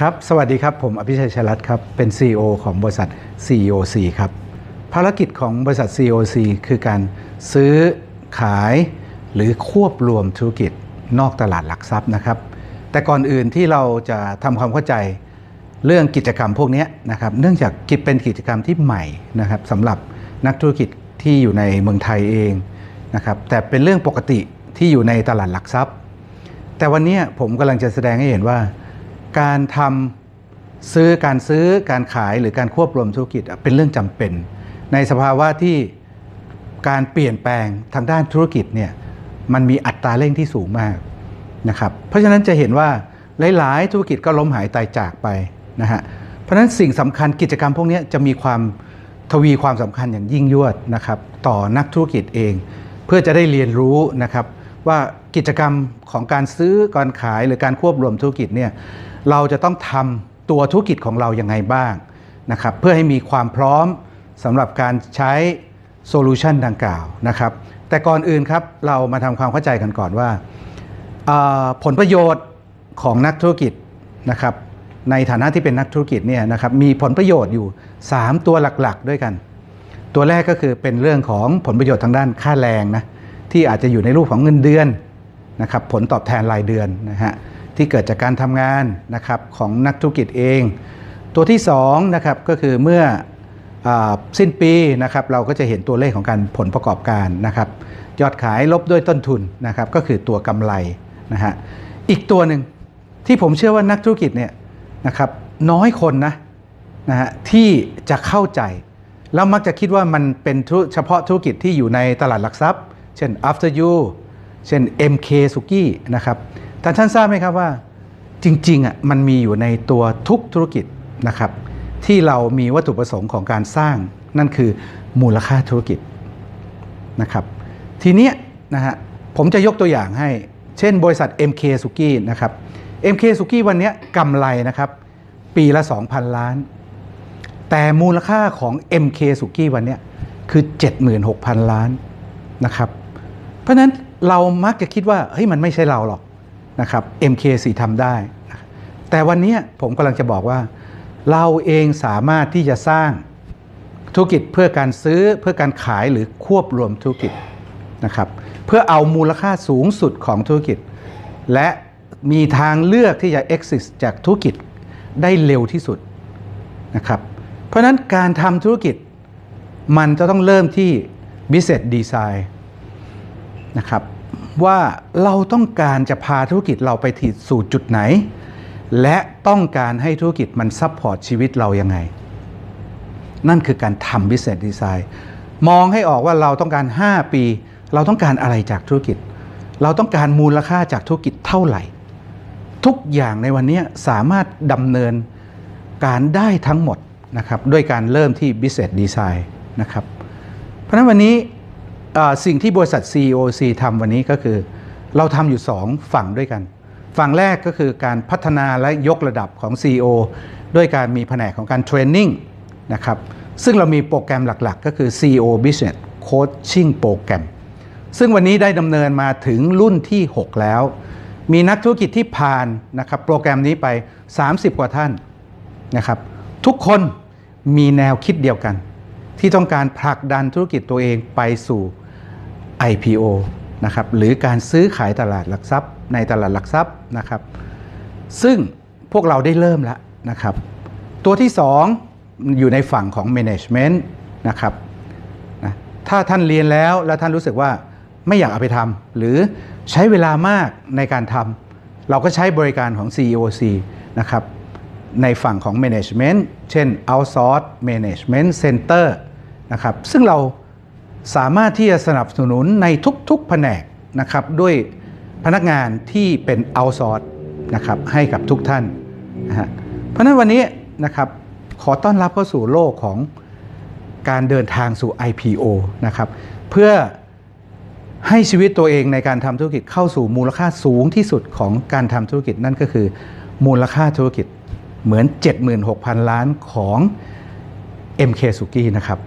ครับ สวัสดีครับ ผมอภิชัยชลัดครับ เป็น CEO ของบริษัท COC ครับ ภารกิจของบริษัท COC คือการซื้อขายหรือควบรวมธุรกิจนอกตลาดหลักทรัพย์นะครับ แต่ก่อนอื่นที่เราจะทำความเข้าใจเรื่องกิจกรรมพวกนี้นะครับ เนื่องจากกิจเป็นกิจกรรมที่ใหม่นะครับสำหรับนักธุรกิจที่อยู่ในเมืองไทยเองนะครับ แต่เป็นเรื่องปกติที่อยู่ในตลาดหลักทรัพย์ แต่วันนี้ผมกำลังจะแสดงให้เห็นว่า การทำซื้อการซื้อการขายหรือการควบรวมธุรกิจเป็นเรื่องจำเป็น ในสภาวะที่การเปลี่ยนแปลงทางด้านธุรกิจเนี่ยมันมีอัตราเร่งที่สูงมากนะครับเพราะฉะนั้นจะเห็นว่าหลาย ๆ ธุรกิจก็ล้มหายตายจากไปนะฮะเพราะฉะนั้นสิ่งสำคัญกิจกรรมพวกนี้จะมีความทวีความสำคัญอย่างยิ่งยวดนะครับต่อนักธุรกิจเอง เพื่อจะได้เรียนรู้นะครับ ว่ากิจกรรมของการซื้อการขายหรือการควบรวมธุรกิจเนี่ยเราจะต้องทำตัวธุรกิจของเรายังไงบ้างนะครับเพื่อให้มีความพร้อมสำหรับการใช้โซลูชันดังกล่าวนะครับแต่ก่อนอื่นครับเรามาทำความเข้าใจกันก่อนว่าผลประโยชน์ของนักธุรกิจนะครับในฐานะที่เป็นนักธุรกิจเนี่ยนะครับมีผลประโยชน์อยู่ 3 ตัวหลักๆ ด้วยกัน ตัวแรกก็คือเป็นเรื่องของผลประโยชน์ทางด้านค่าแรงนะ ที่อาจจะอยู่ในรูปของเงินเดือนนะครับผลตอบแทนรายเดือนนะฮะที่เกิดจากการทำงานนะครับของนักธุรกิจเอง ตัวที่2นะครับก็คือเมื่ออสิ้นปีนะครับเราก็จะเห็นตัวเลขของการผลประกอบการนะครับยอดขายลบด้วยต้นทุนนะครับก็คือตัวกำไรนะฮะอีกตัวหนึ่งที่ผมเชื่อว่านักธุรกิจเนี่ยนะครับน้อยคนนะนะฮะที่จะเข้าใจ แล้วมักจะคิดว่ามันเป็นเฉพาะธุรกิจที่อยู่ในตลาดหลักทรัพย์ เช่น After You เช่น MK s u k i นะครับแต่ท่านทราบไหมครับว่าจริงๆอะมันมีอยู่ในตัวทุกธุรกิจนะครับ ที่เรามีวัตถุประสงค์ของการสร้าง นั่นคือมูลค่าธุรกิจนะครับ ทีเนี้ยนะฮะผมจะยกตัวอย่างให้ เช่นบริษัท MK s u k i นะครับ MK s u k i วันนี้กำไรนะครับ ปีละ 2,000 ล้าน แต่มูลค่าของ MK s u k i วันนี้คือ 76,000 ล้านนะครับ เพราะนั้นเรามักจะคิดว่าเฮ้ยมันไม่ใช่เราหรอกนะครับ MK4 ทำได้ แต่วันนี้ผมกำลังจะบอกว่า เราเองสามารถที่จะสร้างธุรกิจเพื่อการซื้อเพื่อการขายหรือควบรวมธุรกิจนะครับเพื่อเอามูลค่าสูงสุดของธุรกิจ และมีทางเลือกที่จะ exit จากธุรกิจได้เร็วที่สุดนะครับเพราะนั้นการทำธุรกิจมันจะต้องเริ่มที่ business design นะครับ ว่าเราต้องการจะพาธุรกิจเราไปถึงสู่จุดไหน และต้องการให้ธุรกิจมัน support ชีวิตเรายังไง นั่นคือการทำ business design มองให้ออกว่าเราต้องการ 5 ปี เราต้องการอะไรจากธุรกิจ เราต้องการมูลค่าจากธุรกิจเท่าไหร่ ทุกอย่างในวันนี้สามารถดำเนินการได้ทั้งหมดนะครับด้วยการเริ่มที่ business design นะครับ เพราะฉะนั้นวันนี้ สิ่งที่บริษัท COC ทำวันนี้ก็คือ เราทำอยู่ 2 ฝั่งด้วยกัน ฝั่งแรกก็คือการพัฒนาและยกระดับของ CEO ด้วยการมีแผนกของการเทรนนิ่งนะครับซึ่งเรามีโปรแกรมหลักๆ ก็คือ CEO Business Coaching Program ซึ่งวันนี้ได้ดำเนินมาถึงรุ่นที่ 6 แล้ว มีนักธุรกิจที่ผ่านนะครับโปรแกรมนี้ไป 30 กว่าท่านนะครับทุกคนมีแนวคิดเดียวกัน ที่ต้องการผลักดันธุรกิจตัวเองไปสู่ IPO นะครับหรือการซื้อขายตลาดหลักทรัพย์ ในตลาดหลักทรัพย์นะครับ ซึ่งพวกเราได้เริ่มแล้วนะครับ ตัวที่ 2 อยู่ในฝั่งของ Management นะครับนะถ้าท่านเรียนแล้วแล้วท่านรู้สึกว่าไม่อยากเอาไปทำหรือใช้เวลามากในการทำเราก็ใช้บริการของ CEOC นะครับในฝั่งของ Management เช่น Outsource Management Center นะครับซึ่งเรา สามารถที่จะสนับสนุนในทุกๆแผนกนะครับด้วยพนักงานที่เป็นเอาซอร์สนะครับให้กับทุกท่านนะฮะเพราะนั้นวันนี้นะครับขอต้อนรับเข้าสู่โลกของการเดินทางสู่ IPO นะครับเพื่อให้ชีวิตตัวเองในการทำธุรกิจเข้าสู่มูลค่าสูงที่สุดของการทำธุรกิจนั่นก็คือ มูลค่าธุรกิจเหมือน 76,000 ล้านของ MK สุกี้นะครับ